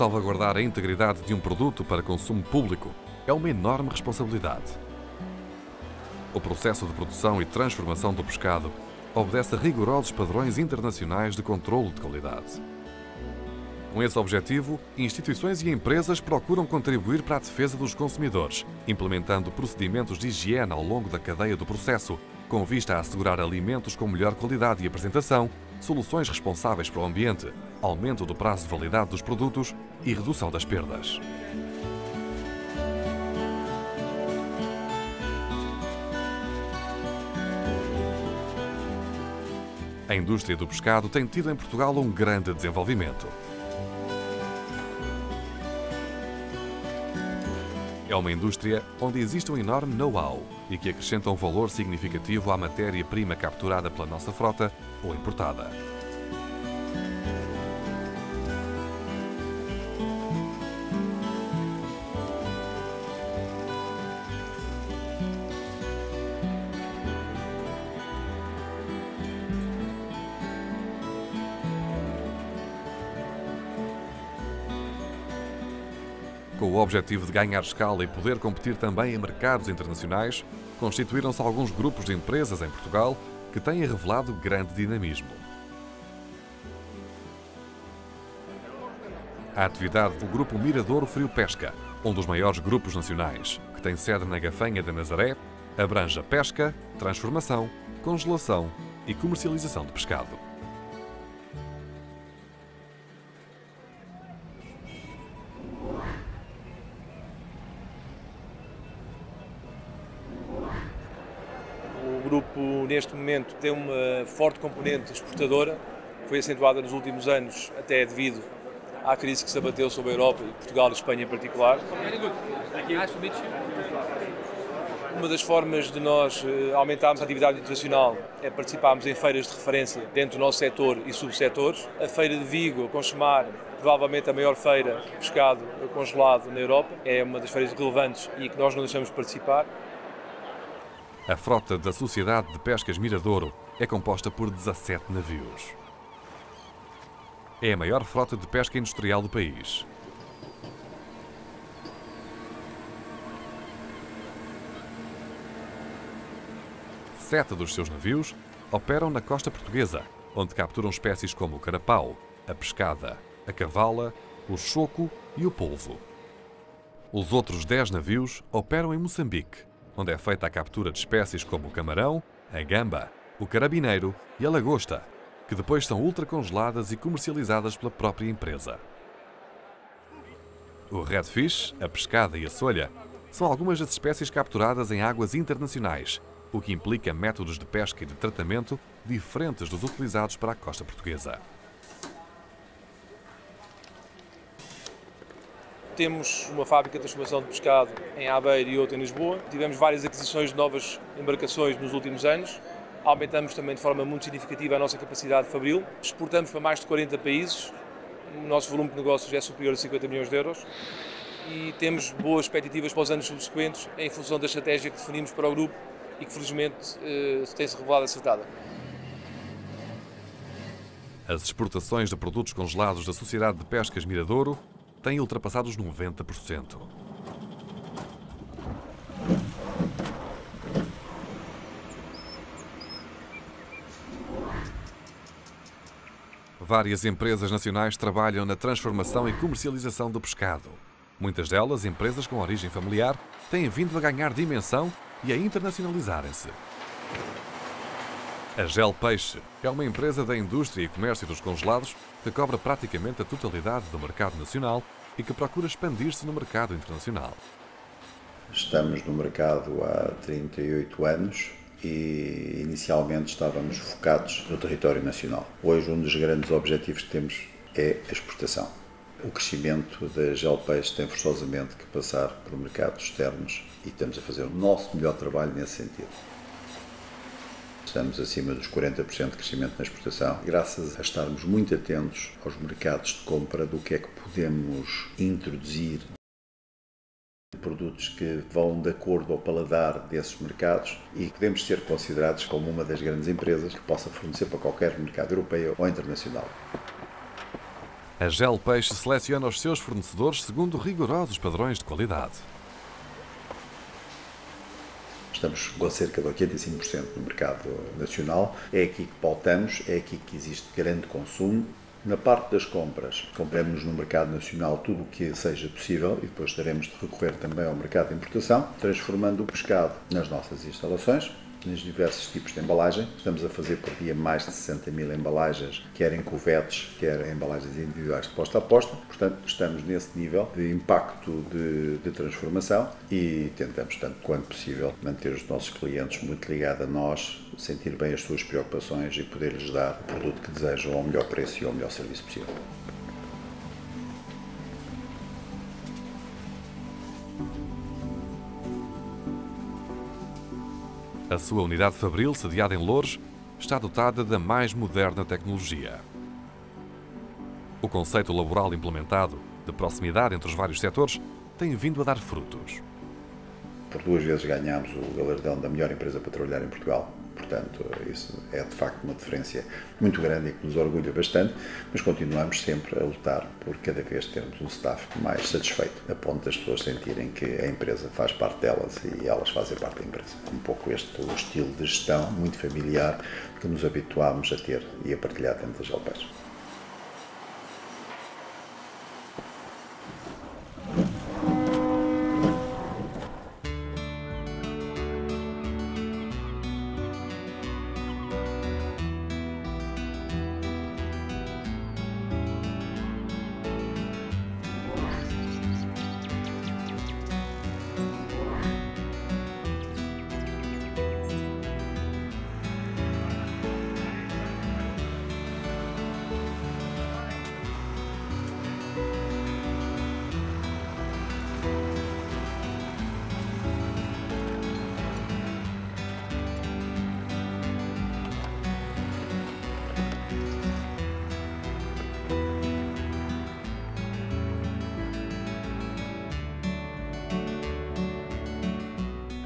Salvaguardar a integridade de um produto para consumo público é uma enorme responsabilidade. O processo de produção e transformação do pescado obedece a rigorosos padrões internacionais de controlo de qualidade. Com esse objetivo, instituições e empresas procuram contribuir para a defesa dos consumidores, implementando procedimentos de higiene ao longo da cadeia do processo, com vista a assegurar alimentos com melhor qualidade e apresentação, soluções responsáveis para o ambiente, aumento do prazo de validade dos produtos e redução das perdas. A indústria do pescado tem tido em Portugal um grande desenvolvimento. É uma indústria onde existe um enorme know-how e que acrescenta um valor significativo à matéria-prima capturada pela nossa frota ou importada. Com o objetivo de ganhar escala e poder competir também em mercados internacionais, constituíram-se alguns grupos de empresas em Portugal que têm revelado grande dinamismo. A atividade do Grupo Miradouro Frio Pesca, um dos maiores grupos nacionais, que tem sede na Gafanha da Nazaré, abrange a pesca, transformação, congelação e comercialização de pescado. Neste momento, tem uma forte componente exportadora, foi acentuada nos últimos anos, até devido à crise que se abateu sobre a Europa e Portugal e Espanha em particular. Uma das formas de nós eh, aumentarmos a atividade internacional é participarmos em feiras de referência dentro do nosso setor e subsetores. A Feira de Vigo, com Chamar, provavelmente a maior feira de pescado congelado na Europa, é uma das feiras relevantes e que nós não deixamos de participar. A frota da Sociedade de Pescas Miradouro é composta por 17 navios. É a maior frota de pesca industrial do país. Sete dos seus navios operam na costa portuguesa, onde capturam espécies como o carapau, a pescada, a cavala, o choco e o polvo. Os outros dez navios operam em Moçambique, onde é feita a captura de espécies como o camarão, a gamba, o carabineiro e a lagosta, que depois são ultracongeladas e comercializadas pela própria empresa. O redfish, a pescada e a solha são algumas das espécies capturadas em águas internacionais, o que implica métodos de pesca e de tratamento diferentes dos utilizados para a costa portuguesa. Temos uma fábrica de transformação de pescado em Aveiro e outra em Lisboa. Tivemos várias aquisições de novas embarcações nos últimos anos. Aumentamos também de forma muito significativa a nossa capacidade de fabril. Exportamos para mais de 40 países. O nosso volume de negócios é superior a 50 milhões de euros. E temos boas expectativas para os anos subsequentes em função da estratégia que definimos para o grupo e que felizmente eh, tem-se revelado acertada. As exportações de produtos congelados da Sociedade de Pescas Miradouro têm ultrapassado os 90%. Várias empresas nacionais trabalham na transformação e comercialização do pescado. Muitas delas, empresas com origem familiar, têm vindo a ganhar dimensão e a internacionalizarem-se. A Gel Peixe é uma empresa da indústria e comércio dos congelados que cobra praticamente a totalidade do mercado nacional e que procura expandir-se no mercado internacional. Estamos no mercado há 38 anos e inicialmente estávamos focados no território nacional. Hoje, um dos grandes objetivos que temos é a exportação. O crescimento da Gel Peixe tem forçosamente que passar por mercados externos e estamos a fazer o nosso melhor trabalho nesse sentido. Estamos acima dos 40% de crescimento na exportação, graças a estarmos muito atentos aos mercados de compra do que é que podemos introduzir produtos que vão de acordo ao paladar desses mercados e podemos ser considerados como uma das grandes empresas que possa fornecer para qualquer mercado europeu ou internacional. A Gel Peixe seleciona os seus fornecedores segundo rigorosos padrões de qualidade. Estamos com cerca de 85% no mercado nacional. É aqui que pautamos, é aqui que existe grande consumo. Na parte das compras, compramos no mercado nacional tudo o que seja possível e depois teremos de recorrer também ao mercado de importação, transformando o pescado nas nossas instalações nos diversos tipos de embalagem. Estamos a fazer por dia mais de 60 mil embalagens, quer em cuvetes, quer em embalagens individuais de posta a posta. Portanto, estamos nesse nível de impacto de, de transformação e tentamos, tanto quanto possível, manter os nossos clientes muito ligados a nós, sentir bem as suas preocupações e poder-lhes dar o produto que desejam ao melhor preço e ao melhor serviço possível. A sua unidade fabril, sediada em Loures, está dotada da mais moderna tecnologia. O conceito laboral implementado, de proximidade entre os vários setores, tem vindo a dar frutos. Por duas vezes ganhámos o galardão da melhor empresa para trabalhar em Portugal Portanto, isso é de facto uma diferença muito grande e que nos orgulha bastante, mas continuamos sempre a lutar por cada vez termos um staff mais satisfeito, a ponto das pessoas sentirem que a empresa faz parte delas e elas fazem parte da empresa. Um pouco este o estilo de gestão muito familiar que nos habituámos a ter e a partilhar dentro das Alpes.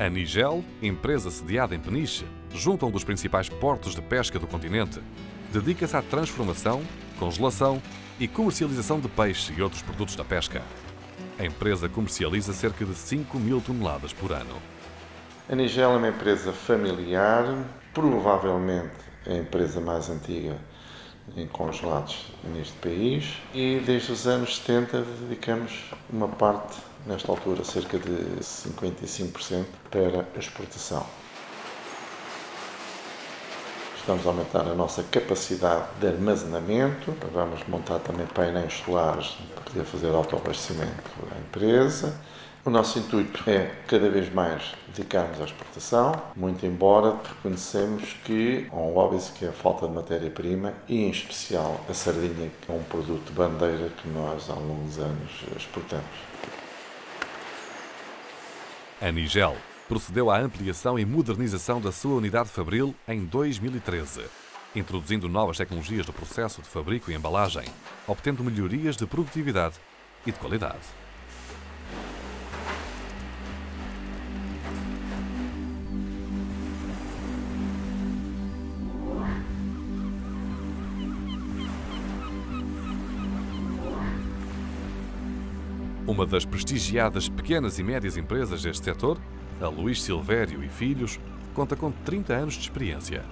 A Nigel, empresa sediada em Peniche, junto a um dos principais portos de pesca do continente, dedica-se à transformação, congelação e comercialização de peixe e outros produtos da pesca. A empresa comercializa cerca de 5 mil toneladas por ano. A Nigel é uma empresa familiar, provavelmente a empresa mais antiga em congelados neste país e desde os anos 70 dedicamos uma parte nesta altura cerca de 55% para a exportação. Estamos a aumentar a nossa capacidade de armazenamento, vamos montar também painéis solares para poder fazer autoabastecimento da empresa. O nosso intuito é cada vez mais dedicarmos à exportação, muito embora reconhecemos que há um óbvio que é a falta de matéria-prima e, em especial, a sardinha, que é um produto bandeira que nós há longos anos exportamos. A Nigel procedeu à ampliação e modernização da sua unidade fabril em 2013, introduzindo novas tecnologias do processo de fabrico e embalagem, obtendo melhorias de produtividade e de qualidade. Uma das prestigiadas pequenas e médias empresas deste setor, a Luís Silvério e Filhos, conta com 30 anos de experiência.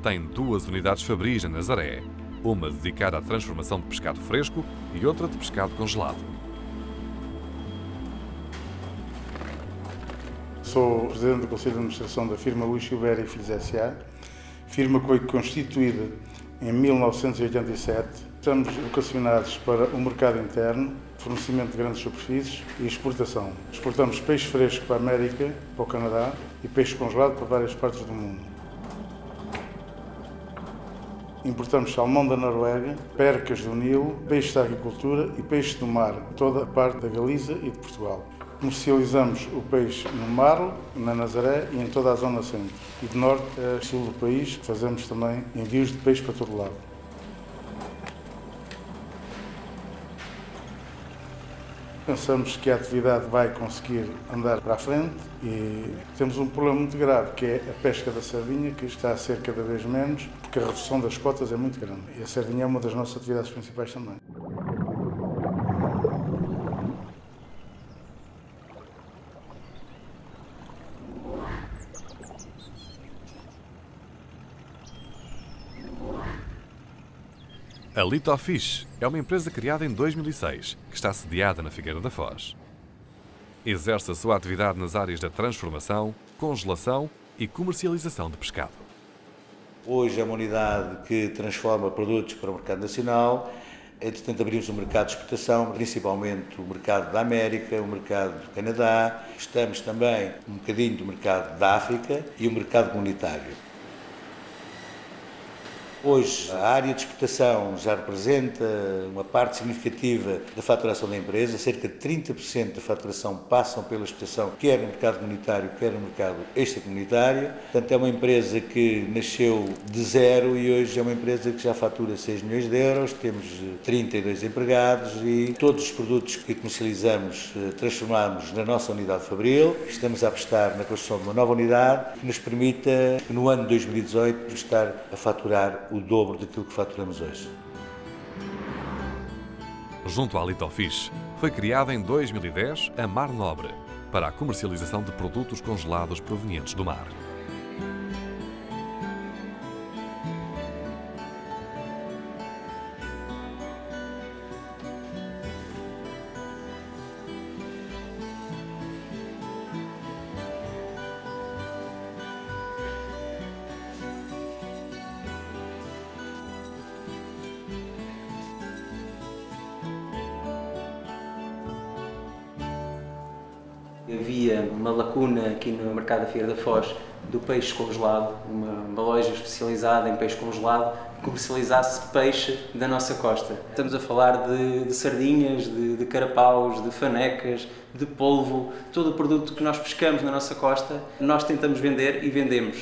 Tem duas unidades fabris na Nazaré, uma dedicada à transformação de pescado fresco e outra de pescado congelado. Sou presidente do Conselho de Administração da firma Luís Silvério e Filhos S.A., firma que foi constituída em 1987. Estamos vocacionados para o mercado interno, fornecimento de grandes superfícies e exportação. Exportamos peixe fresco para a América, para o Canadá e peixe congelado para várias partes do mundo. Importamos salmão da Noruega, percas do Nilo, peixe da agricultura e peixe do mar, toda a parte da Galiza e de Portugal. Comercializamos o peixe no Marlo, na Nazaré e em toda a zona centro. E de norte a sul do país fazemos também envios de peixe para todo lado. Pensamos que a atividade vai conseguir andar para a frente e temos um problema muito grave, que é a pesca da sardinha, que está a ser cada vez menos porque a redução das cotas é muito grande. E a sardinha é uma das nossas atividades principais também. A Litofish é uma empresa criada em 2006, que está sediada na Figueira da Foz. Exerce a sua atividade nas áreas da transformação, congelação e comercialização de pescado. Hoje é uma unidade que transforma produtos para o mercado nacional. Entretanto, abrimos o mercado de exportação, principalmente o mercado da América, o mercado do Canadá. Estamos também um bocadinho do mercado da África e o mercado comunitário. Hoje, a área de exportação já representa uma parte significativa da faturação da empresa, cerca de 30% da faturação passam pela exportação, quer no mercado comunitário, quer no mercado extracomunitário. Portanto, é uma empresa que nasceu de zero e hoje é uma empresa que já fatura 6 milhões de euros, temos 32 empregados e todos os produtos que comercializamos eh, transformamos na nossa unidade Fabril. Estamos a apostar na construção de uma nova unidade que nos permita, no ano de 2018, estar a faturar o dobro daquilo que faturamos hoje. Junto à Litofish, foi criada em 2010 a Mar Nobre, para a comercialização de produtos congelados provenientes do mar. Aqui no mercado da Feira da Foz do peixe congelado, uma, uma loja especializada em peixe congelado que comercializasse peixe da nossa costa. Estamos a falar de, de sardinhas, de, de carapaus, de fanecas, de polvo, todo o produto que nós pescamos na nossa costa, nós tentamos vender e vendemos.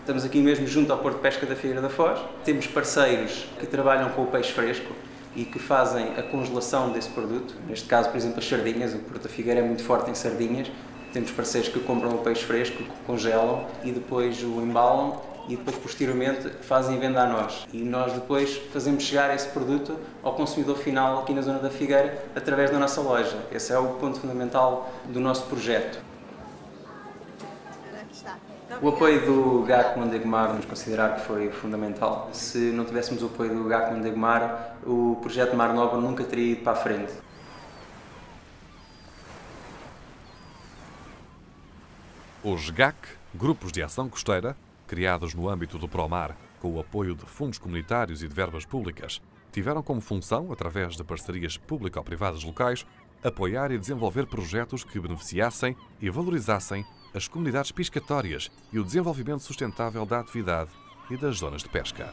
Estamos aqui mesmo junto ao Porto de Pesca da Feira da Foz. Temos parceiros que trabalham com o peixe fresco, e que fazem a congelação desse produto. Neste caso, por exemplo, as sardinhas, o Porto da Figueira é muito forte em sardinhas. Temos parceiros que compram o peixe fresco, que congelam e depois o embalam e depois posteriormente fazem venda a nós. E nós depois fazemos chegar esse produto ao consumidor final aqui na zona da Figueira através da nossa loja. Esse é o ponto fundamental do nosso projeto. O apoio do GAC Mondegomar vamos considerar que foi fundamental. Se não tivéssemos o apoio do GAC Mondegomar, o projeto Mar Nobre nunca teria ido para a frente. Os GAC, Grupos de Ação Costeira, criados no âmbito do PROMAR, com o apoio de fundos comunitários e de verbas públicas, tiveram como função, através de parcerias público-privadas locais, apoiar e desenvolver projetos que beneficiassem e valorizassem as comunidades piscatórias e o desenvolvimento sustentável da atividade e das zonas de pesca.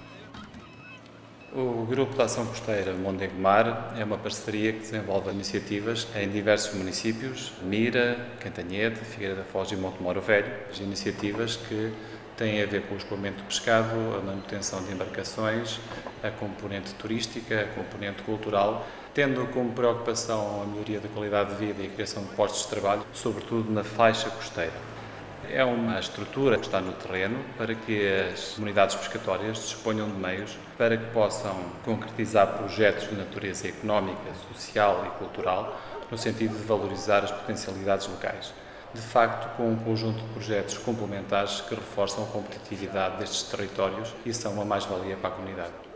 O Grupo de Ação Costeira Mondegomar é uma parceria que desenvolve iniciativas em diversos municípios, Mira, Cantanhede, Figueira da Foz e Montemoro Velho. As iniciativas que têm a ver com o escoamento do pescado, a manutenção de embarcações, a componente turística, a componente cultural, tendo como preocupação a melhoria da qualidade de vida e a criação de postos de trabalho, sobretudo na faixa costeira. É uma estrutura que está no terreno para que as comunidades pescatórias disponham de meios para que possam concretizar projetos de natureza económica, social e cultural no sentido de valorizar as potencialidades locais. De facto, com um conjunto de projetos complementares que reforçam a competitividade destes territórios e são uma mais-valia para a comunidade.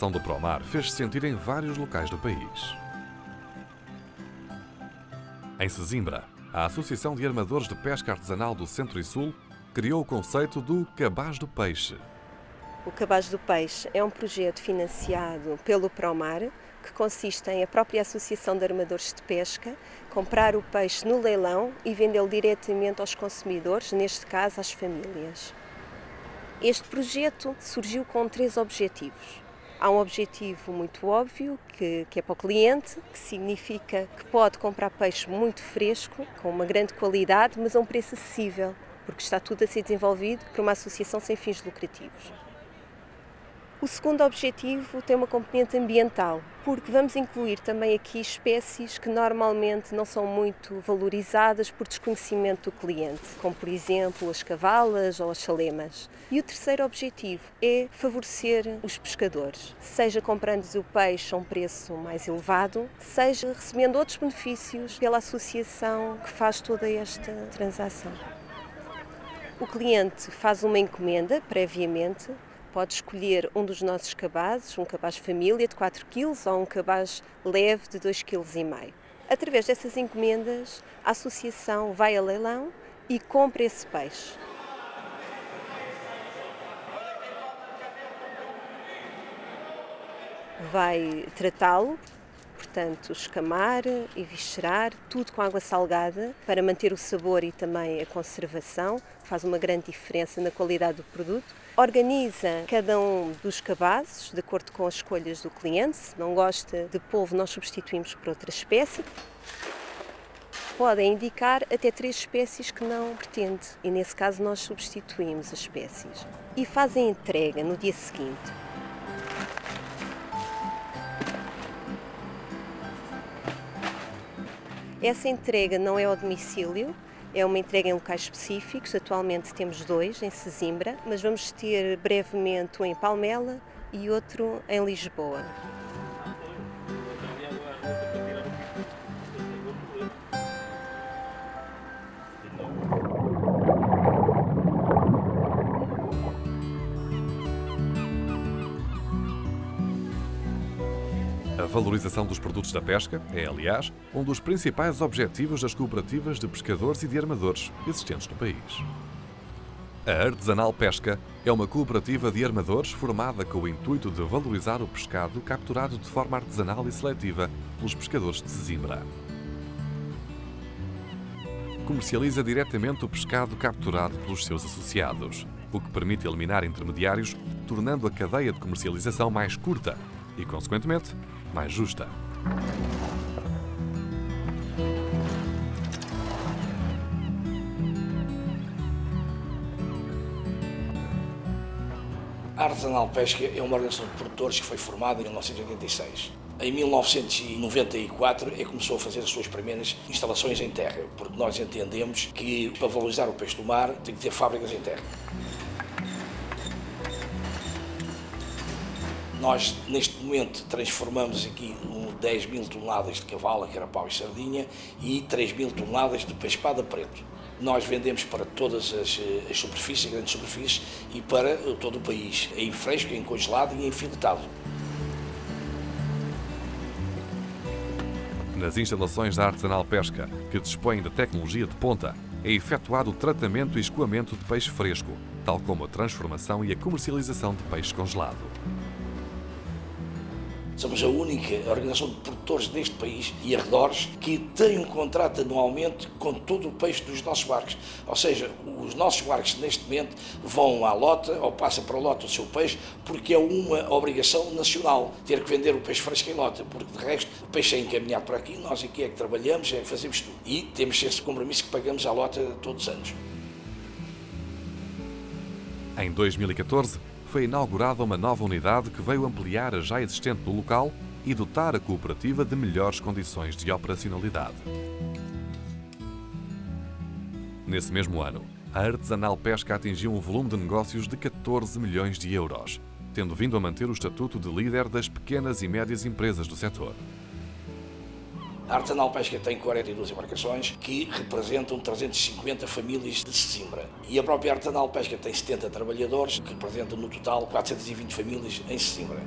Ação do Promar fez-se sentir em vários locais do país. Em Sesimbra, a Associação de Armadores de Pesca Artesanal do Centro e Sul criou o conceito do cabaz do peixe. O Cabaz do Peixe é um projeto financiado pelo Promar, que consiste em a própria Associação de Armadores de Pesca comprar o peixe no leilão e vendê-lo diretamente aos consumidores, neste caso às famílias. Este projeto surgiu com três objetivos. Há um objetivo muito óbvio, que, que, é para o cliente, que significa que pode comprar peixe muito fresco, com uma grande qualidade, mas a um preço acessível, porque está tudo a ser desenvolvido por uma associação sem fins lucrativos. O segundo objetivo tem uma componente ambiental, porque vamos incluir também aqui espécies que normalmente não são muito valorizadas por desconhecimento do cliente, como por exemplo as cavalas ou as chalemas. E o terceiro objetivo é favorecer os pescadores, seja comprando-lhes o peixe a um preço mais elevado, seja recebendo outros benefícios pela associação que faz toda esta transação. O cliente faz uma encomenda previamente Pode escolher um dos nossos cabazes, um cabaz família de 4 kg ou um cabaz leve de 2,5 kg. Através dessas encomendas, a associação vai a leilão e compra esse peixe. Vai tratá-lo, portanto, escamar e viscerar, tudo com água salgada para manter o sabor e também a conservação, faz uma grande diferença na qualidade do produto organiza cada um dos cabazes de acordo com as escolhas do cliente. Se não gosta de polvo, nós substituímos por outra espécie. Podem indicar até três espécies que não pretende e nesse caso nós substituímos as espécies. E fazem entrega no dia seguinte. Essa entrega não é ao domicílio, é uma entrega em locais específicos, atualmente temos dois em Sesimbra, mas vamos ter brevemente um em Palmela e outro em Lisboa. Valorização dos produtos da pesca é, aliás, um dos principais objetivos das cooperativas de pescadores e de armadores existentes no país. A Artesanal Pesca é uma cooperativa de armadores formada com o intuito de valorizar o pescado capturado de forma artesanal e seletiva pelos pescadores de Sesimbra. Comercializa diretamente o pescado capturado pelos seus associados, o que permite eliminar intermediários, tornando a cadeia de comercialização mais curta e, consequentemente, mais justa. A Artesanal Pesca é uma organização de produtores que foi formada em 1986. Em 1994 é que começou a fazer as suas primeiras instalações em terra, porque nós entendemos que para valorizar o peixe do mar tem que ter fábricas em terra. Nós, neste momento, transformamos aqui 10 mil toneladas de cavala, carapau e sardinha e 3 mil toneladas de peixe-espada preto. Nós vendemos para todas as, as superfícies, grandes superfícies, e para todo o país, em fresco, em congelado e em filetado. Nas instalações da Artesanal Pesca, que dispõem de tecnologia de ponta, é efetuado o tratamento e escoamento de peixe fresco, tal como a transformação e a comercialização de peixe congelado. Somos a única organização de produtores deste país e arredores que tem um contrato anualmente com todo o peixe dos nossos barcos. Ou seja, os nossos barcos neste momento vão à lota ou passam para a lota o seu peixe porque é uma obrigação nacional ter que vender o peixe fresco em lota, porque de resto o peixe é encaminhado para aqui, nós aqui é que trabalhamos, é que fazemos tudo. E temos esse compromisso que pagamos à lota todos os anos. Em 2014, foi inaugurada uma nova unidade que veio ampliar a já existente no local e dotar a cooperativa de melhores condições de operacionalidade. Nesse mesmo ano, a artesanal pesca atingiu um volume de negócios de 14 milhões de euros, tendo vindo a manter o estatuto de líder das pequenas e médias empresas do setor. A Artesanal Pesca tem 42 embarcações que representam 350 famílias de Sesimbra. E a própria Artesanal Pesca tem 70 trabalhadores que representam no total 420 famílias em Sesimbra.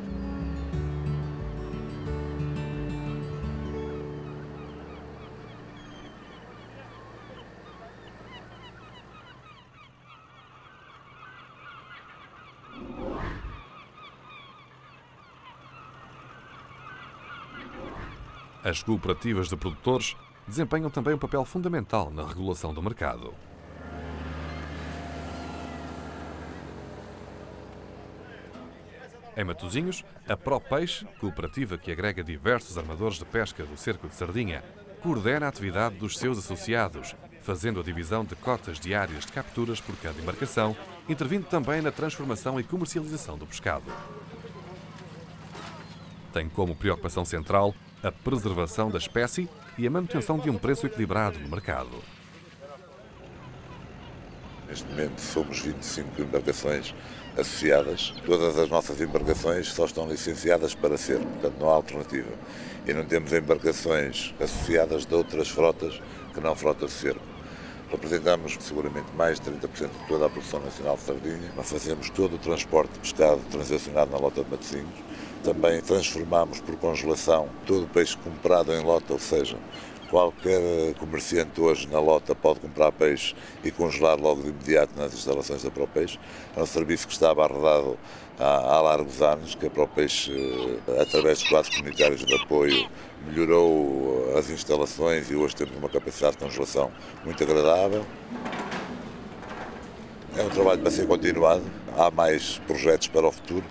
As cooperativas de produtores desempenham também um papel fundamental na regulação do mercado. Em Matosinhos, a ProPeixe, cooperativa que agrega diversos armadores de pesca do cerco de Sardinha, coordena a atividade dos seus associados, fazendo a divisão de cotas diárias de capturas por cada embarcação, intervindo também na transformação e comercialização do pescado. Tem como preocupação central a preservação da espécie e a manutenção de um preço equilibrado no mercado. Neste momento somos 25 embarcações associadas. Todas as nossas embarcações só estão licenciadas para ser, portanto não há alternativa. E não temos embarcações associadas de outras frotas que não frotas de cerco. Representamos seguramente mais de 30% de toda a produção nacional de sardinha, mas fazemos todo o transporte de pescado transacionado na lota de Matosinhos. Também transformamos por congelação todo o peixe comprado em lota, ou seja, Qualquer comerciante hoje na lota pode comprar peixe e congelar logo de imediato nas instalações da ProPeixe. É um serviço que estava arredado há, há largos anos, que a ProPeixe, eh, através dos quadros comunitários de apoio, melhorou as instalações e hoje temos uma capacidade de congelação muito agradável. É um trabalho para ser continuado. Há mais projetos para o futuro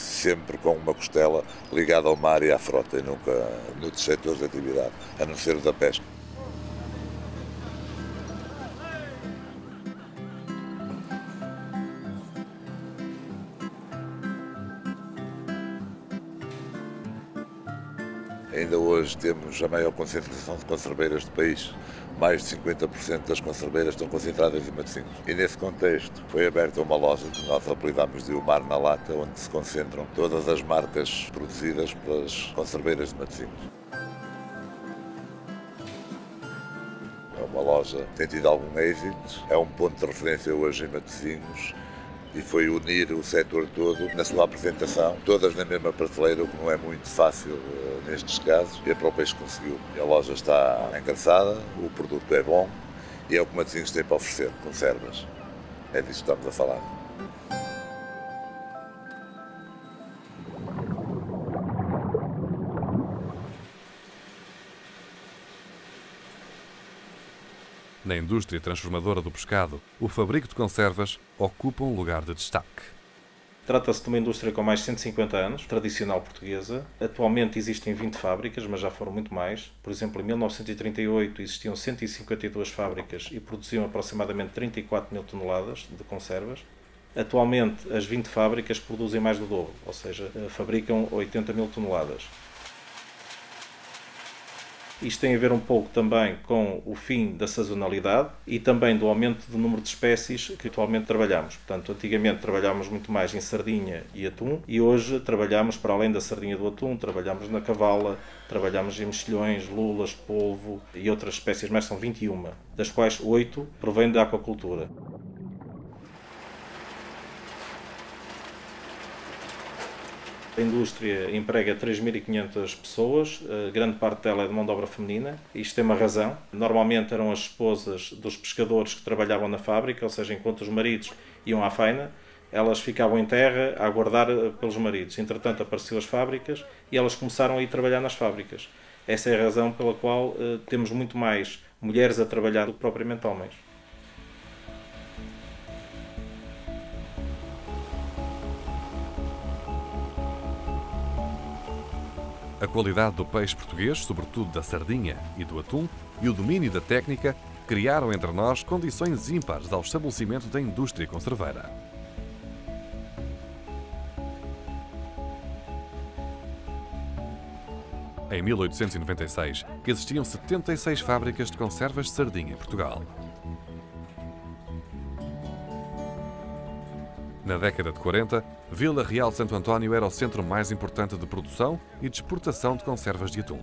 sempre com uma costela ligada ao mar e à frota e nunca noutros setores de atividade, a não ser da pesca. Hoje temos a maior concentração de conserveiras do país. Mais de 50% das conserveiras estão concentradas em Matosinhos. E nesse contexto foi aberta uma loja que nós apelidámos de O Mar na Lata, onde se concentram todas as marcas produzidas pelas conserveiras de Matosinhos. É uma loja que tem tido algum êxito, é um ponto de referência hoje em Matosinhos e foi unir o setor todo na sua apresentação, todas na mesma prateleira, o que não é muito fácil uh, nestes casos, e a própria conseguiu. A loja está encareçada, o produto é bom e é o que Matosinhos tem para oferecer, conservas. É disso que estamos a falar. Na indústria transformadora do pescado, o fabrico de conservas ocupa um lugar de destaque. Trata-se de uma indústria com mais de 150 anos, tradicional portuguesa. Atualmente existem 20 fábricas, mas já foram muito mais. Por exemplo, em 1938 existiam 152 fábricas e produziam aproximadamente 34 mil toneladas de conservas. Atualmente, as 20 fábricas produzem mais do dobro, ou seja, fabricam 80 mil toneladas. Isto tem a ver um pouco também com o fim da sazonalidade e também do aumento do número de espécies que atualmente trabalhamos. Portanto, antigamente trabalhámos muito mais em sardinha e atum e hoje trabalhamos, para além da sardinha e do atum, trabalhamos na cavala, trabalhamos em mexilhões, lulas, polvo e outras espécies mais, são 21, das quais 8 provêm da aquacultura. A indústria emprega 3.500 pessoas, eh, grande parte dela é de mão de obra feminina. Isto tem uma razão. Normalmente eram as esposas dos pescadores que trabalhavam na fábrica, ou seja, enquanto os maridos iam à faina, elas ficavam em terra a aguardar eh, pelos maridos. Entretanto, apareceu as fábricas e elas começaram a ir trabalhar nas fábricas. Essa é a razão pela qual uh, temos muito mais mulheres a trabalhar do que propriamente homens. A qualidade do peixe português, sobretudo da sardinha e do atum, e o domínio da técnica criaram entre nós condições ímpares ao estabelecimento da indústria conserveira. Em 1896, existiam 76 fábricas de conservas de sardinha em Portugal. Na década de 40, Vila Real Santo António era o centro mais importante de produção e de exportação de conservas de atum.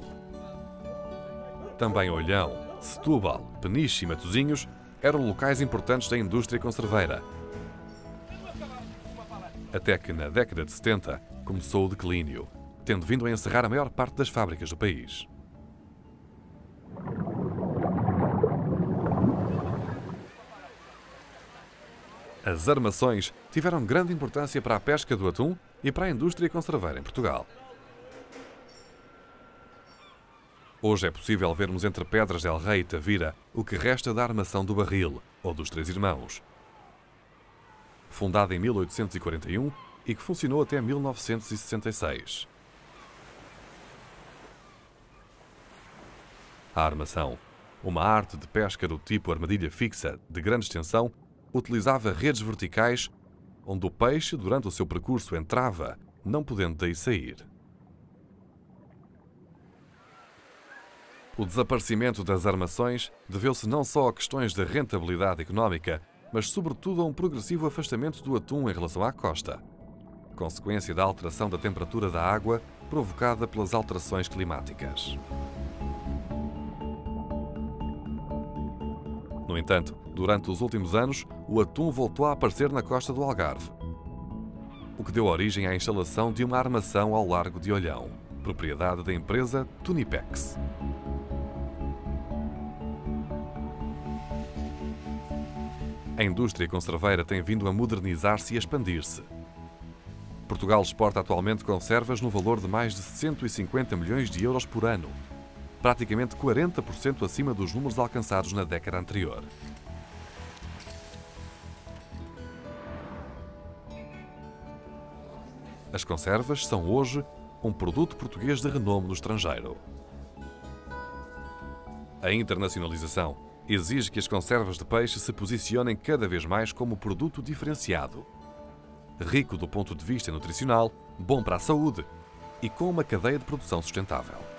Também Olhão, Setúbal, Peniche e Matosinhos eram locais importantes da indústria conserveira. Até que, na década de 70, começou o declínio, tendo vindo a encerrar a maior parte das fábricas do país. As armações tiveram grande importância para a pesca do atum e para a indústria conserveira em Portugal. Hoje é possível vermos entre Pedras del Rei e Tavira o que resta da armação do Barril, ou dos Três Irmãos. Fundada em 1841 e que funcionou até 1966. A armação, uma arte de pesca do tipo armadilha fixa de grande extensão, utilizava redes verticais onde o peixe, durante o seu percurso, entrava, não podendo daí sair. O desaparecimento das armações deveu-se não só a questões de rentabilidade económica, mas sobretudo a um progressivo afastamento do atum em relação à costa, consequência da alteração da temperatura da água provocada pelas alterações climáticas. No entanto, durante os últimos anos, o atum voltou a aparecer na costa do Algarve, o que deu origem à instalação de uma armação ao largo de Olhão, propriedade da empresa Tunipex. A indústria conserveira tem vindo a modernizar-se e expandir-se. Portugal exporta atualmente conservas no valor de mais de 150 milhões de euros por ano, praticamente 40% acima dos números alcançados na década anterior. As conservas são hoje um produto português de renome no estrangeiro. A internacionalização exige que as conservas de peixe se posicionem cada vez mais como produto diferenciado, rico do ponto de vista nutricional, bom para a saúde e com uma cadeia de produção sustentável.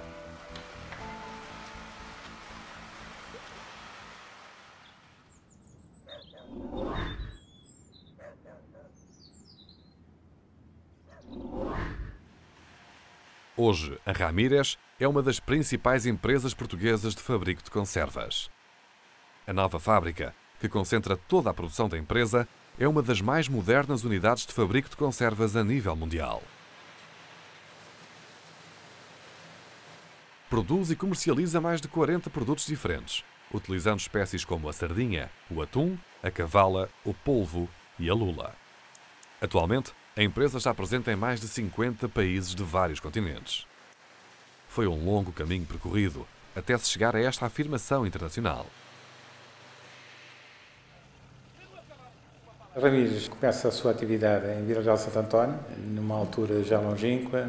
Hoje, a Ramírez é uma das principais empresas portuguesas de fabrico de conservas. A nova fábrica, que concentra toda a produção da empresa, é uma das mais modernas unidades de fabrico de conservas a nível mundial. Produz e comercializa mais de 40 produtos diferentes, utilizando espécies como a sardinha, o atum, a cavala, o polvo e a lula. Atualmente, a empresa está presente em mais de 50 países de vários continentes. Foi um longo caminho percorrido até se chegar a esta afirmação internacional. Ramírez começa a sua atividade em Vila Real Santo António, numa altura já longínqua,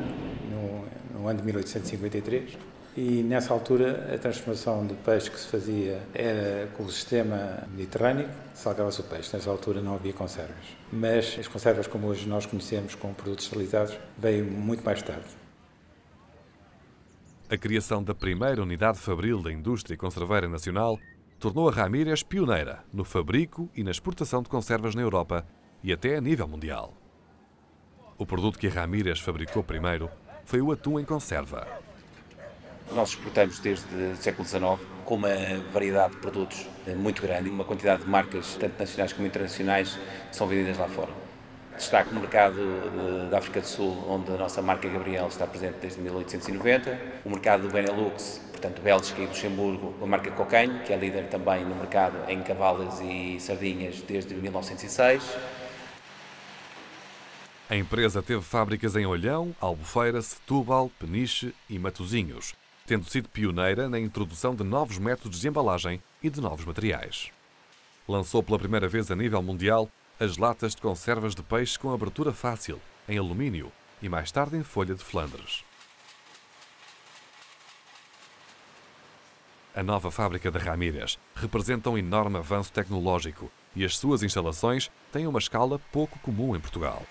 no, no ano de 1853. E nessa altura a transformação de peixe que se fazia era com o sistema mediterrâneo, salgava-se o peixe. Nessa altura não havia conservas. Mas as conservas como hoje nós conhecemos com produtos esterilizados veio muito mais tarde. A criação da primeira unidade fabril da indústria conserveira nacional tornou a Ramírez pioneira no fabrico e na exportação de conservas na Europa e até a nível mundial. O produto que a Ramírez fabricou primeiro foi o atum em conserva. Nós exportamos desde o século XIX com uma variedade de produtos muito grande uma quantidade de marcas, tanto nacionais como internacionais, são vendidas lá fora. Destaque no mercado da África do Sul, onde a nossa marca Gabriel está presente desde 1890, o mercado do Benelux, portanto Bélgica e Luxemburgo, a marca Cocanho, que é líder também no mercado em cavalas e sardinhas desde 1906. A empresa teve fábricas em Olhão, Albufeira, Setúbal, Peniche e Matosinhos, tendo sido pioneira na introdução de novos métodos de embalagem e de novos materiais. Lançou pela primeira vez a nível mundial as latas de conservas de peixe com abertura fácil, em alumínio e mais tarde em folha de Flandres. A nova fábrica da Ramírez representa um enorme avanço tecnológico e as suas instalações têm uma escala pouco comum em Portugal.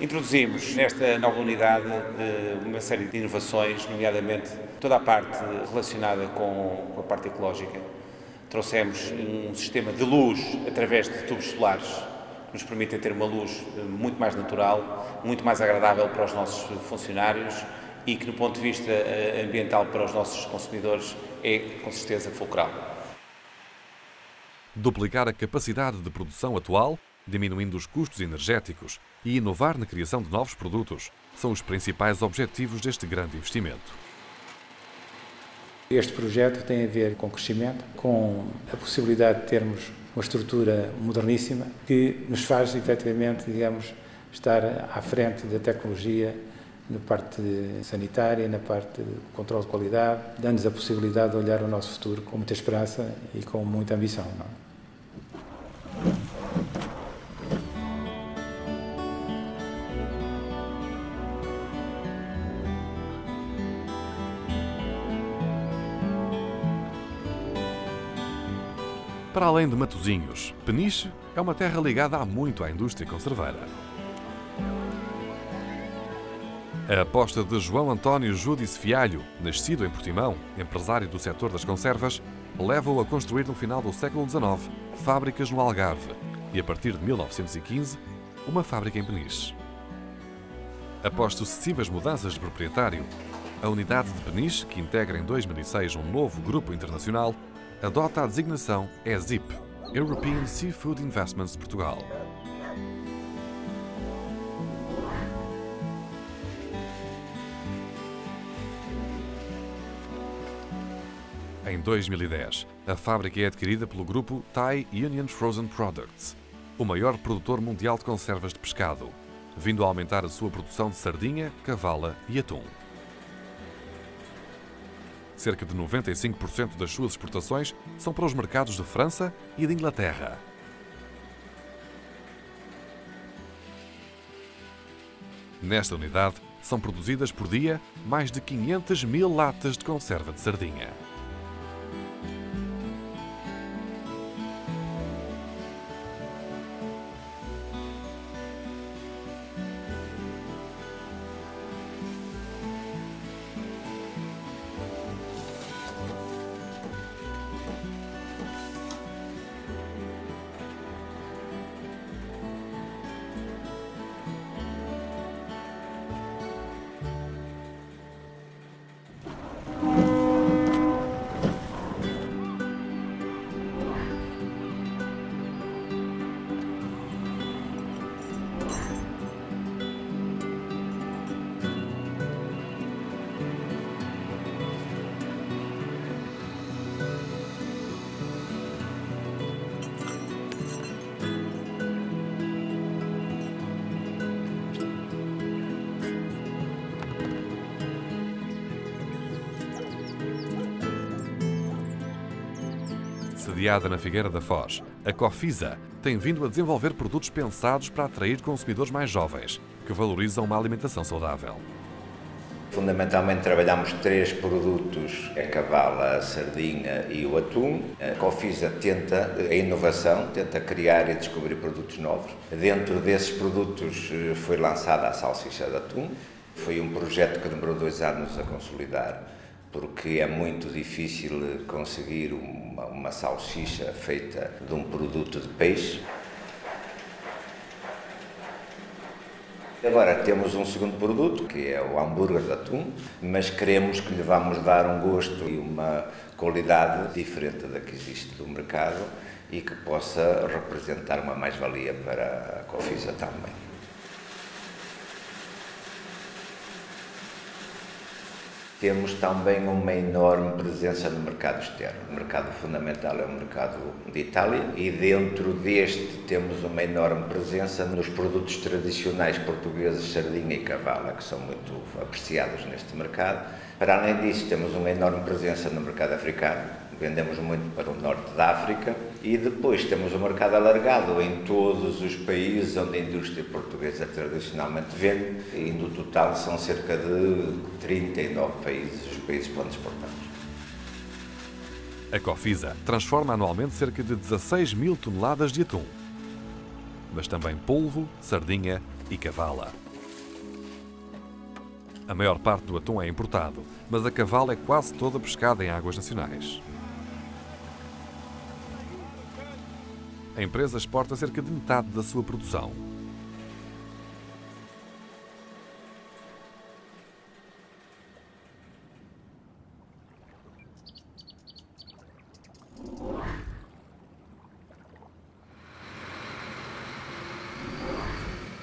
Introduzimos nesta nova unidade uma série de inovações, nomeadamente toda a parte relacionada com a parte ecológica. Trouxemos um sistema de luz através de tubos solares que nos permite ter uma luz eh, muito mais natural, muito mais agradável para os nossos funcionários e que, do ponto de vista eh, ambiental para os nossos consumidores, é com certeza fulcral. Duplicar a capacidade de produção atual diminuindo os custos energéticos e inovar na criação de novos produtos são os principais objetivos deste grande investimento. Este projeto tem a ver com crescimento, com a possibilidade de termos uma estrutura moderníssima que nos faz, efetivamente, digamos, estar à frente da tecnologia na parte sanitária, na parte de controle de qualidade, dando-nos a possibilidade de olhar o nosso futuro com muita esperança e com muita ambição. Não Para além de Matosinhos, Peniche é uma terra ligada há muito à indústria conserveira. A aposta de João António Júdice Fialho, nascido em Portimão, empresário do setor das conservas, leva-o a construir no final do século XIX fábricas no Algarve e, a partir de 1915, uma fábrica em Peniche. Após sucessivas mudanças de proprietário, a unidade de Peniche, que integra em 2006 um novo grupo internacional, adota a designação ESIP, European Seafood Investments Portugal. Em 2010, a fábrica é adquirida pelo grupo Thai Union Frozen Products, o maior produtor mundial de conservas de pescado, vindo a aumentar a sua produção de sardinha, cavala e atum. Cerca de 95% das suas exportações são para os mercados de França e de Inglaterra. Nesta unidade, são produzidas por dia mais de 500 mil latas de conserva de sardinha. Sediada na Figueira da Foz, a Cofisa tem vindo a desenvolver produtos pensados para atrair consumidores mais jovens, que valorizam uma alimentação saudável. Fundamentalmente trabalhamos três produtos, a cavala, a sardinha e o atum. A Cofisa tenta a inovação, tenta criar e descobrir produtos novos. Dentro desses produtos eh, foi lançada a salsicha de atum. Foi um projeto que demorou dois anos a consolidar, porque é muito difícil conseguir uma, uma salsicha feita de um produto de peixe. Agora temos um segundo produto, que é o hambúrguer de atum, mas queremos que lhe vamos dar um gosto e uma qualidade diferente da que existe do mercado e que possa representar uma mais-valia para a Cofisa também. Temos também uma enorme presença no mercado externo. O mercado fundamental é o mercado de Itália e dentro deste temos uma enorme presença nos produtos tradicionais portugueses, sardinha e cavala, que são muito apreciados neste mercado. Para além disso, temos uma enorme presença no mercado africano, vendemos muito para o norte da África e depois temos o um mercado alargado em todos os países onde a indústria portuguesa tradicionalmente vende e no total são cerca de 39 países os países para onde exportamos. A Cofisa transforma anualmente cerca de 16 mil toneladas de atum, mas também polvo, sardinha e cavala. A maior parte do atum é importado, mas a cavala é quase toda pescada em águas nacionais. A empresa exporta cerca de metade da sua produção.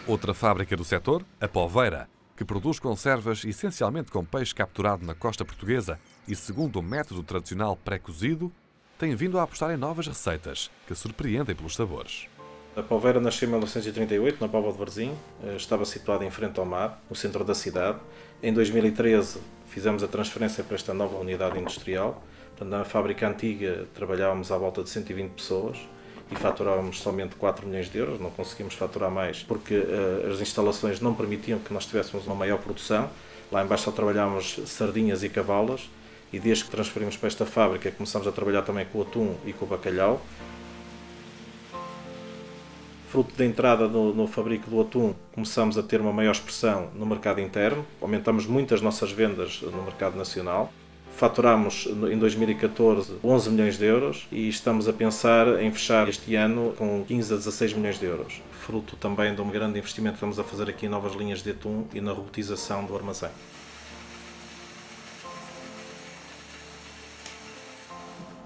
Outra fábrica do setor, a Poveira, que produz conservas essencialmente com peixe capturado na costa portuguesa e segundo o método tradicional pré-cozido, tem vindo a apostar em novas receitas que surpreendem pelos sabores. A Palveira nasceu em 1938, na Póvoa de Varzim, eh, estava situada em frente ao mar, no centro da cidade. Em 2013 fizemos a transferência para esta nova unidade industrial. Na fábrica antiga trabalhávamos à volta de 120 pessoas e faturávamos somente 4 milhões de euros, não conseguimos faturar mais porque uh, as instalações não permitiam que nós tivéssemos uma maior produção. Lá embaixo só trabalhámos sardinhas e cavalas e desde que transferimos para esta fábrica começamos a trabalhar também com o atum e com o bacalhau. Fruto da entrada no, no fabrico do atum, começamos a ter uma maior expressão no mercado interno, aumentamos muito as nossas vendas no mercado nacional. Faturamos em 2014 11 milhões de euros e estamos a pensar em fechar este ano com 15 a 16 milhões de euros, fruto também de um grande investimento que estamos a fazer aqui em novas linhas de atum e na robotização do armazém.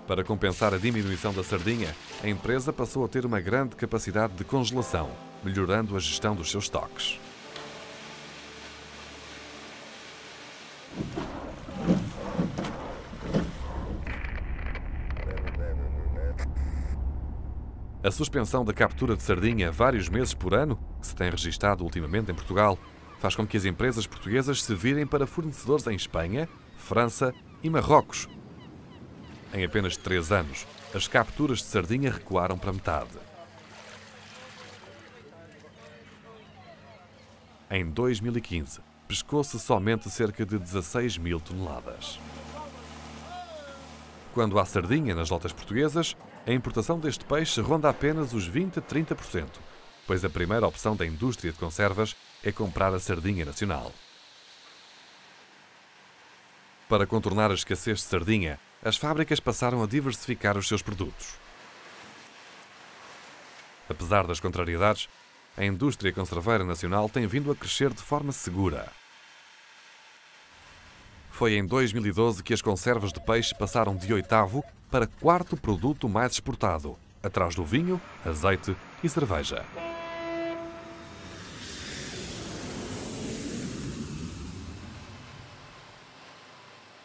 Para compensar a diminuição da sardinha, a empresa passou a ter uma grande capacidade de congelação, melhorando a gestão dos seus estoques. A suspensão da captura de sardinha vários meses por ano, que se tem registado ultimamente em Portugal, faz com que as empresas portuguesas se virem para fornecedores em Espanha, França e Marrocos, em apenas três anos, as capturas de sardinha recuaram para metade. Em 2015, pescou-se somente cerca de 16 mil toneladas. Quando há sardinha nas lotas portuguesas, a importação deste peixe ronda apenas os 20 a 30%, pois a primeira opção da indústria de conservas é comprar a sardinha nacional. Para contornar a escassez de sardinha, as fábricas passaram a diversificar os seus produtos. Apesar das contrariedades, a indústria conserveira nacional tem vindo a crescer de forma segura. Foi em 2012 que as conservas de peixe passaram de oitavo para quarto produto mais exportado, atrás do vinho, azeite e cerveja.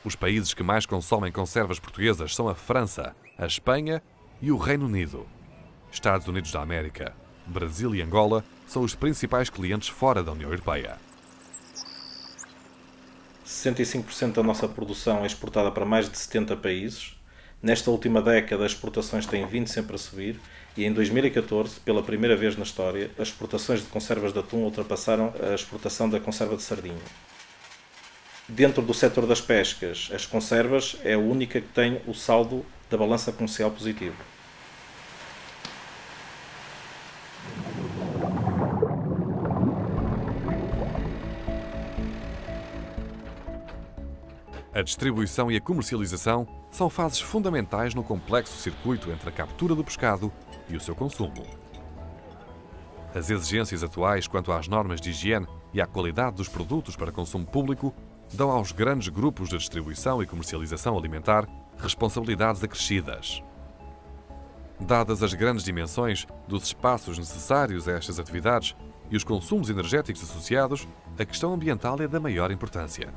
Os países que mais consomem conservas portuguesas são a França, a Espanha e o Reino Unido. Estados Unidos da América, Brasil e Angola são os principais clientes fora da União Europeia. 65% da nossa produção é exportada para mais de 70 países. Nesta última década, as exportações têm vindo sempre a subir e em 2014, pela primeira vez na história, as exportações de conservas de atum ultrapassaram a exportação da conserva de sardinha. Dentro do setor das pescas, as conservas é a única que tem o saldo da balança comercial positivo. A distribuição e a comercialização são fases fundamentais no complexo circuito entre a captura do pescado e o seu consumo. As exigências atuais quanto às normas de higiene e à qualidade dos produtos para consumo público dão aos grandes grupos de distribuição e comercialização alimentar responsabilidades acrescidas. Dadas as grandes dimensões dos espaços necessários a estas atividades e os consumos energéticos associados, a questão ambiental é da maior importância.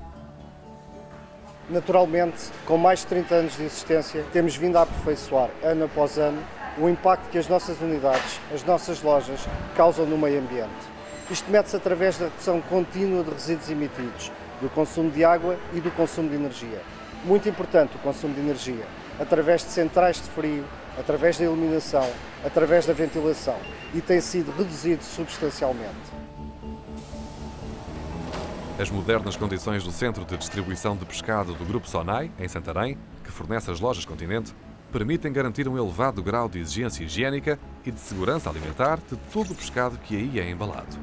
Naturalmente, com mais de 30 anos de existência, temos vindo a aperfeiçoar, ano após ano, o impacto que as nossas unidades, as nossas lojas, causam no meio ambiente. Isto mede-se através da redução contínua de resíduos emitidos, do consumo de água e do consumo de energia. Muito importante o consumo de energia, através de centrais de frio, através da iluminação, através da ventilação e tem sido reduzido substancialmente. As modernas condições do Centro de Distribuição de Pescado do Grupo Sonai, em Santarém, que fornece as lojas Continente, permitem garantir um elevado grau de exigência higiênica e de segurança alimentar de todo o pescado que aí é embalado.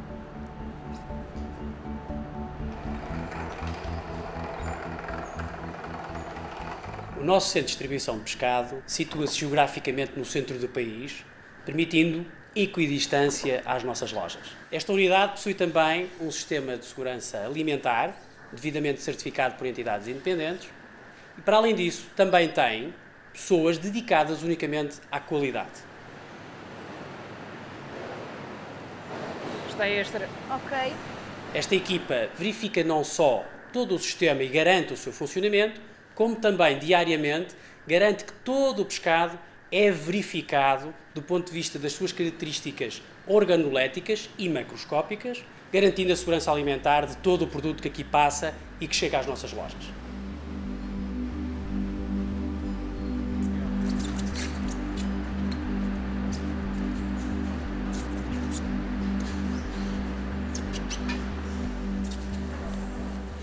O nosso centro de distribuição de pescado situa-se geograficamente no centro do país, permitindo equidistância às nossas lojas. Esta unidade possui também um sistema de segurança alimentar, devidamente certificado por entidades independentes, e para além disso, também tem pessoas dedicadas unicamente à qualidade. Está extra. Ok. Esta equipa verifica não só todo o sistema e garante o seu funcionamento, como também diariamente garante que todo o pescado é verificado do ponto de vista das suas características organoléticas e macroscópicas, garantindo a segurança alimentar de todo o produto que aqui passa e que chega às nossas lojas.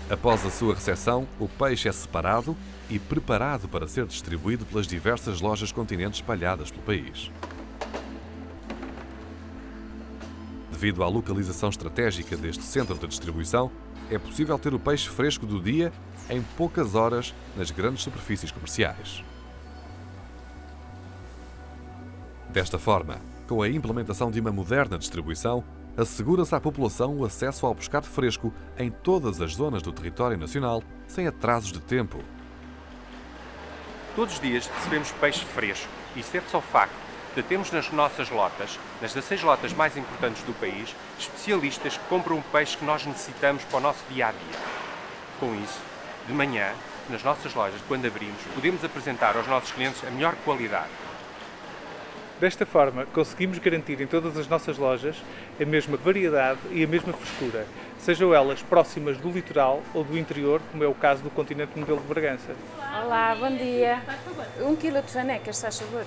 Após a sua recepção, o peixe é separado e preparado para ser distribuído pelas diversas lojas continentes espalhadas pelo país. Devido à localização estratégica deste centro de distribuição, é possível ter o peixe fresco do dia em poucas horas nas grandes superfícies comerciais. Desta forma, com a implementação de uma moderna distribuição, assegura-se à população o acesso ao pescado fresco em todas as zonas do território nacional, sem atrasos de tempo. Todos os dias recebemos peixe fresco e certo ao facto de termos nas nossas lotas, nas 16 lotas mais importantes do país, especialistas que compram o peixe que nós necessitamos para o nosso dia a dia. Com isso, de manhã, nas nossas lojas, quando abrimos, podemos apresentar aos nossos clientes a melhor qualidade Desta forma, conseguimos garantir em todas as nossas lojas a mesma variedade e a mesma frescura, sejam elas próximas do litoral ou do interior, como é o caso do continente modelo de Bragança. Olá, bom dia. Um quilo de fanecas, faz favor.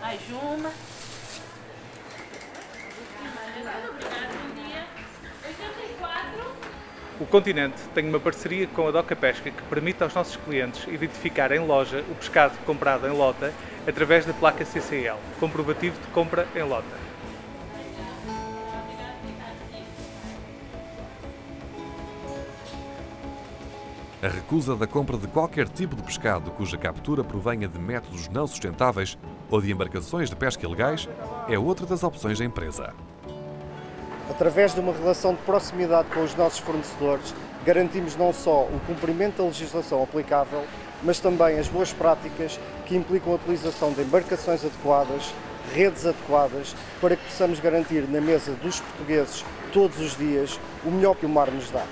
Mais uma. O Continente tem uma parceria com a Doca Pesca que permite aos nossos clientes identificar em loja o pescado comprado em lota através da placa CCL, comprovativo de compra em lota. A recusa da compra de qualquer tipo de pescado cuja captura provenha de métodos não sustentáveis ou de embarcações de pesca ilegais é outra das opções da empresa. Através de uma relação de proximidade com os nossos fornecedores, garantimos não só o cumprimento da legislação aplicável, mas também as boas práticas que implicam a utilização de embarcações adequadas, redes adequadas, para que possamos garantir na mesa dos portugueses todos os dias o melhor que o mar nos dá.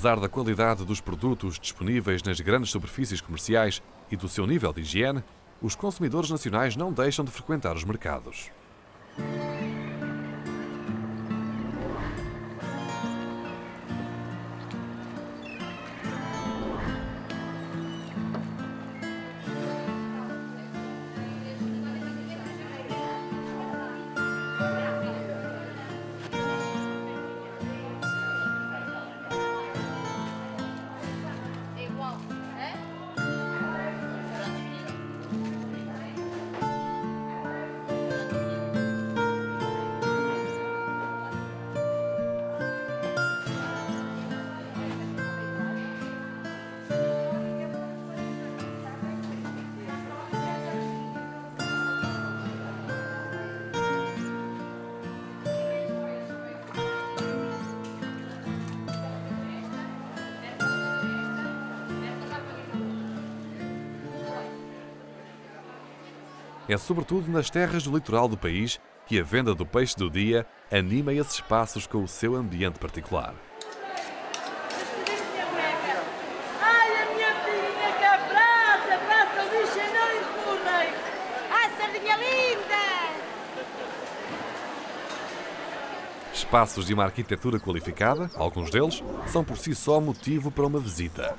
Apesar da qualidade dos produtos disponíveis nas grandes superfícies comerciais e do seu nível de higiene, os consumidores nacionais não deixam de frequentar os mercados. É sobretudo nas terras do litoral do país que a venda do peixe do dia anima esses espaços com o seu ambiente particular. Espaços de uma arquitetura qualificada, alguns deles, são por si só motivo para uma visita.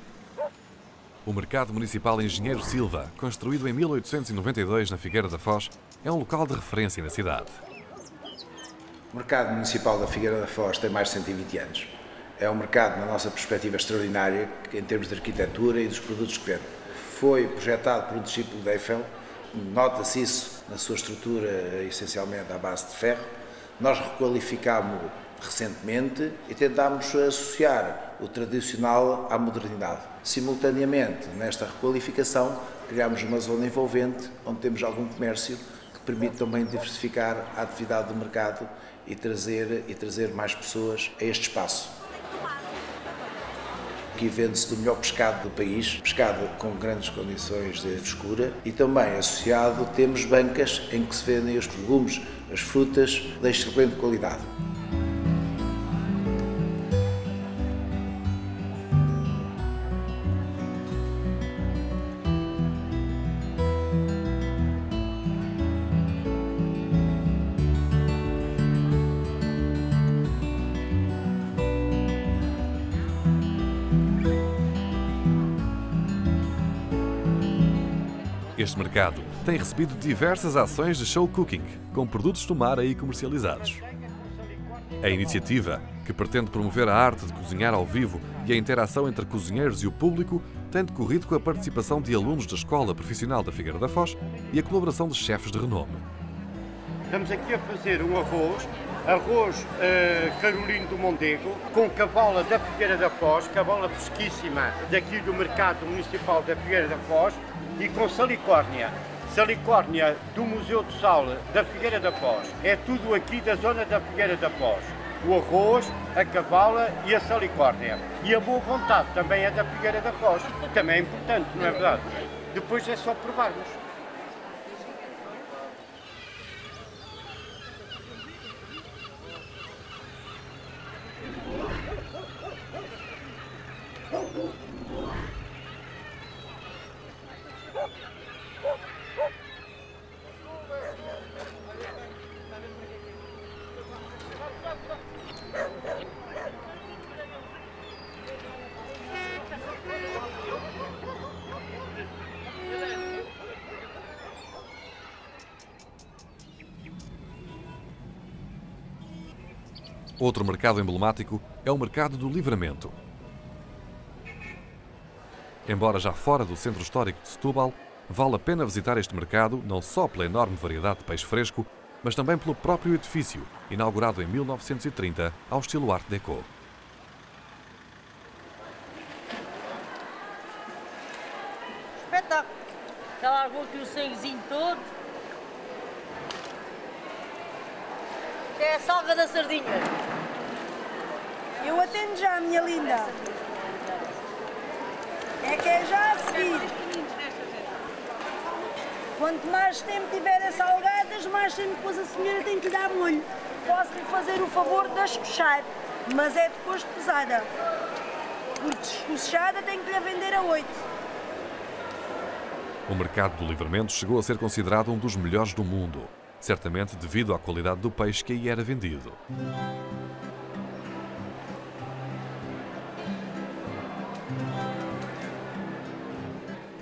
O Mercado Municipal Engenheiro Silva, construído em 1892 na Figueira da Foz, é um local de referência na cidade. O Mercado Municipal da Figueira da Foz tem mais de 120 anos. É um mercado, na nossa perspectiva, extraordinário em termos de arquitetura e dos produtos que vende. Foi projetado por um discípulo de Eiffel, nota-se isso na sua estrutura, essencialmente à base de ferro. Nós requalificámos recentemente e tentámos associar o tradicional à modernidade. Simultaneamente, nesta requalificação, criámos uma zona envolvente onde temos algum comércio que permite também diversificar a atividade do mercado e trazer, e trazer mais pessoas a este espaço. Aqui vende-se do melhor pescado do país, pescado com grandes condições de frescura e também associado temos bancas em que se vendem os legumes, as frutas de excelente qualidade. Este mercado tem recebido diversas ações de show cooking, com produtos do mar aí comercializados. A iniciativa, que pretende promover a arte de cozinhar ao vivo e a interação entre cozinheiros e o público, tem decorrido com a participação de alunos da Escola Profissional da Figueira da Foz e a colaboração de chefes de renome. Estamos aqui a fazer um arroz, arroz uh, Carolino do Mondego, com cavala da Figueira da Foz, cavala fresquíssima daqui do Mercado Municipal da Figueira da Foz, e com salicórnia. Salicórnia do Museu do Sal da Figueira da Foz. É tudo aqui da zona da Figueira da Foz. O arroz, a cavala e a salicórnia. E a boa vontade também é da Figueira da Foz. Também é importante, não é verdade? Depois é só provarmos. Outro mercado emblemático é o mercado do Livramento. Embora já fora do centro histórico de Setúbal, vale a pena visitar este mercado não só pela enorme variedade de peixe fresco, mas também pelo próprio edifício, inaugurado em 1930 ao estilo Art Deco. Espetáculo! Já largou aqui o sanguezinho todo. É a salga da sardinha. Eu atendo já, minha linda. É que é já a seguir. Quanto mais tempo tiverem salgadas, mais tempo depois a senhora tem que lhe dar molho. Posso-lhe fazer o favor de as fechar, mas é depois de pesada. Porque descochada tem que lhe vender a 8. O mercado do livramento chegou a ser considerado um dos melhores do mundo, certamente devido à qualidade do peixe que aí era vendido.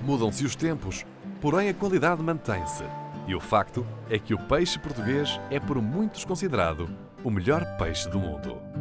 Mudam-se os tempos, porém a qualidade mantém-se. E o facto é que o peixe português é por muitos considerado o melhor peixe do mundo.